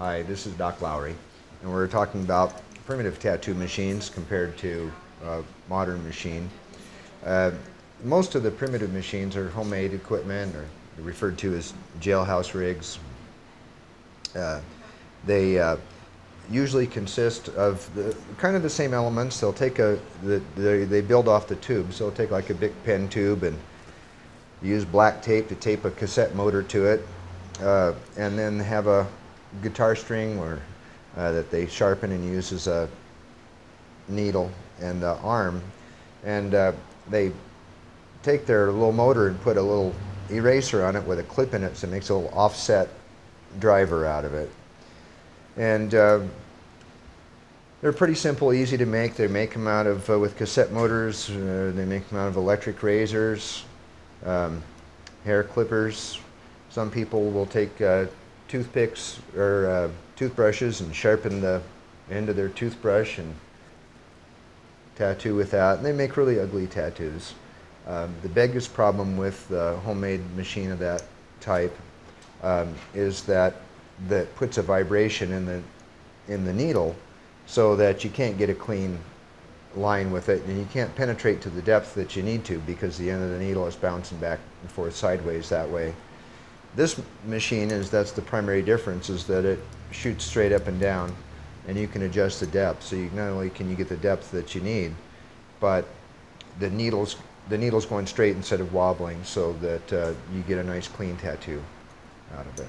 Hi, this is Doc Lowry, and we're talking about primitive tattoo machines compared to uh, modern machine. Uh, most of the primitive machines are homemade equipment or referred to as jailhouse rigs. Uh, they uh, usually consist of the, kind of the same elements. They'll take a, the, they, they build off the tube. So they'll take like a big pen tube and use black tape to tape a cassette motor to it. Uh, and then have a guitar string or, uh, that they sharpen and use as a needle and uh, arm. And uh, they take their little motor and put a little eraser on it with a clip in it so it makes a little offset driver out of it. And uh, they're pretty simple, easy to make. They make them out of, uh, with cassette motors, uh, they make them out of electric razors, um, hair clippers. Some people will take toothpicks or uh, toothbrushes and sharpen the end of their toothbrush and tattoo with that. And they make really ugly tattoos. Um, the biggest problem with the homemade machine of that type um, is that that puts a vibration in the in the needle so that you can't get a clean line with it and you can't penetrate to the depth that you need to because the end of the needle is bouncing back and forth sideways that way. This machine is that's the primary difference is that it shoots straight up and down and you can adjust the depth so you not only can you get the depth that you need but the needles the needle's going straight instead of wobbling so that uh, you get a nice clean tattoo out of it.